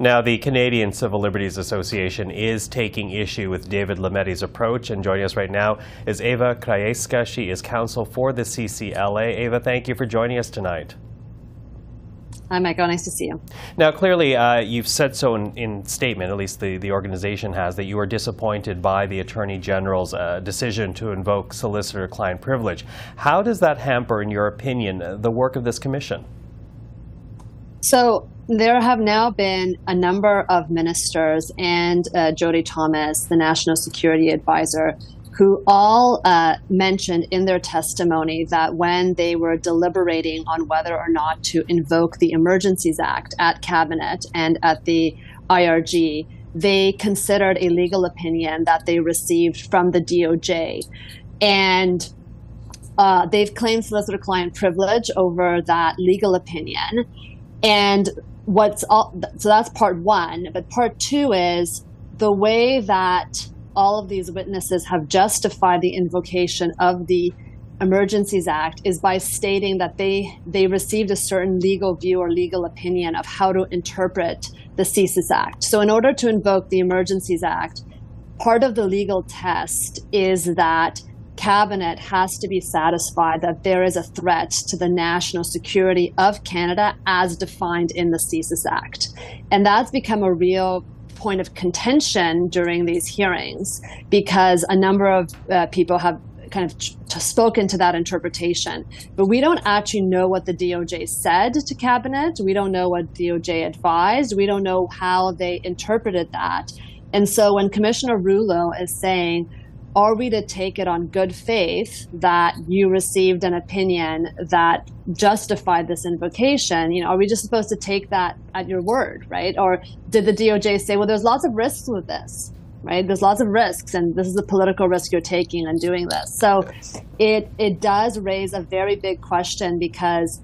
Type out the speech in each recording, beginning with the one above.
Now, the Canadian Civil Liberties Association is taking issue with David Lametti's approach, and joining us right now is Ewa Krajewska. She is counsel for the CCLA. Ewa, thank you for joining us tonight. Hi, Michael. Nice to see you. Now, clearly, uh, you've said so in, in, statement, at least the, the organization has, that you are disappointed by the Attorney General's uh, decision to invoke solicitor-client privilege. How does that hamper, in your opinion, the work of this commission? So there have now been a number of ministers and uh, Jody Thomas, the National Security Advisor, who all uh, mentioned in their testimony that when they were deliberating on whether or not to invoke the Emergencies Act at Cabinet and at the IRG, they considered a legal opinion that they received from the DOJ. And uh, they've claimed solicitor client privilege over that legal opinion. And what's all, so that's part one. But part two is the way that all of these witnesses have justified the invocation of the Emergencies Act is by stating that they they received a certain legal view or legal opinion of how to interpret the CSIS Act. So in order to invoke the Emergencies Act, part of the legal test is that cabinet has to be satisfied that there is a threat to the national security of Canada as defined in the CSIS Act. And that's become a real point of contention during these hearings because a number of uh, people have kind of spoken to that interpretation. But we don't actually know what the DOJ said to cabinet. We don't know what DOJ advised. We don't know how they interpreted that. And so when Commissioner Rouleau is saying, are we to take it on good faith that you received an opinion that justified this invocation? You know, are we just supposed to take that at your word, right? Or did the DOJ say, well, there's lots of risks with this, right? There's lots of risks, and this is a political risk you're taking in doing this. So it it does raise a very big question because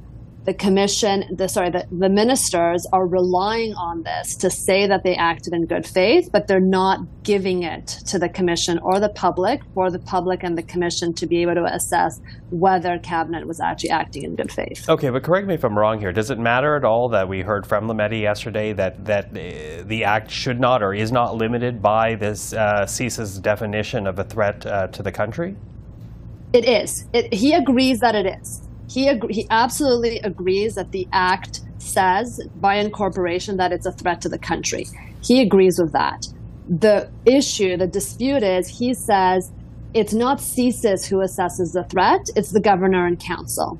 the commission, the sorry, the, the ministers are relying on this to say that they acted in good faith, but they're not giving it to the commission or the public for the public and the commission to be able to assess whether cabinet was actually acting in good faith. Okay, but correct me if I'm wrong here. Does it matter at all that we heard from Lametti yesterday that that uh, the act should not or is not limited by this uh, CSIS definition of a threat uh, to the country? It is. It, he agrees that it is he ag- he absolutely agrees that the act says by incorporation that it's a threat to the country. He agrees with that. The issue, the dispute is he says it's not CSIS who assesses the threat, it's the governor and council.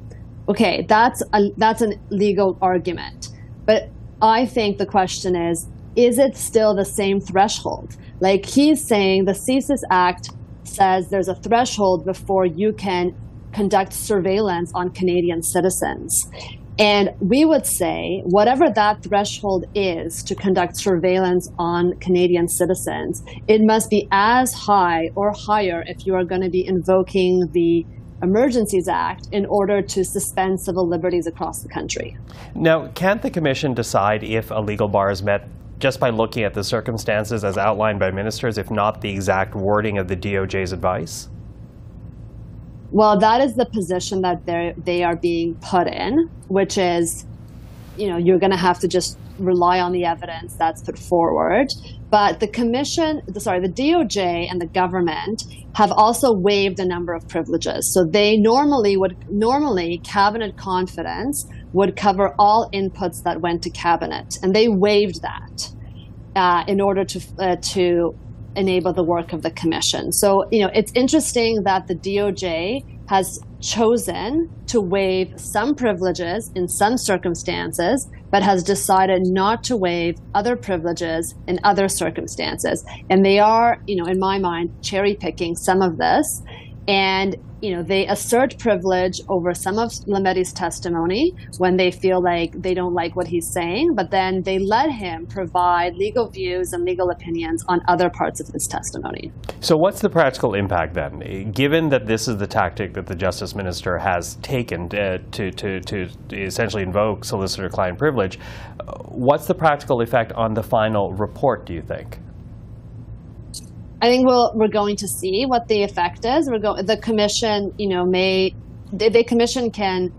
Okay, that's a, that's a legal argument. But I think the question is is it still the same threshold? Like he's saying the CSIS Act says there's a threshold before you can conduct surveillance on Canadian citizens. And we would say, whatever that threshold is to conduct surveillance on Canadian citizens, it must be as high or higher if you are going to be invoking the Emergencies Act in order to suspend civil liberties across the country. Now, can't the Commission decide if a legal bar is met just by looking at the circumstances as outlined by ministers, if not the exact wording of the DOJ's advice? Well, that is the position that they they are being put in, which is, you know, you're going to have to just rely on the evidence that's put forward. But the commission, the, sorry, the DOJ and the government have also waived a number of privileges. So they normally would normally cabinet confidence would cover all inputs that went to cabinet, and they waived that uh, in order to uh, to enable the work of the commission. So, you know, it's interesting that the DOJ has chosen to waive some privileges in some circumstances, but has decided not to waive other privileges in other circumstances. And they are, you know, in my mind, cherry picking some of this. And you know, they assert privilege over some of Lametti's testimony when they feel like they don't like what he's saying, but then they let him provide legal views and legal opinions on other parts of his testimony. So, what's the practical impact then? Given that this is the tactic that the Justice Minister has taken uh, to, to, to essentially invoke solicitor client privilege, what's the practical effect on the final report, do you think? I think we'll, we're going to see what the effect is. We're going the commission, you know, may the, the commission can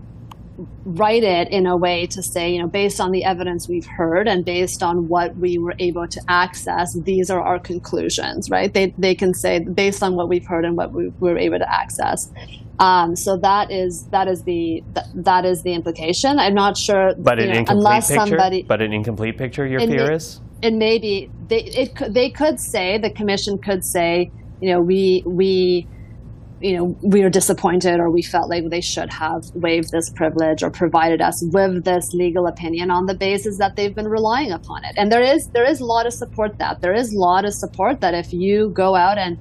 write it in a way to say, you know, based on the evidence we've heard and based on what we were able to access, these are our conclusions, right? They, they can say based on what we've heard and what we were able to access. Um, so that is that is the that, that is the implication. I'm not sure, But an know, incomplete unless picture. somebody but an incomplete picture. Your It fear is. It maybe they it could they could say the commission could say you know we we you know we are disappointed or we felt like they should have waived this privilege or provided us with this legal opinion on the basis that they've been relying upon it and there is there is law to support that there is law to support that if you go out and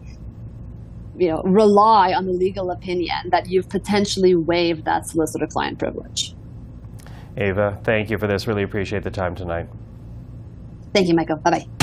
you know rely on the legal opinion that you've potentially waived that solicitor client privilege Ava, thank you for this. Really appreciate the time tonight. Thank you michael. Bye bye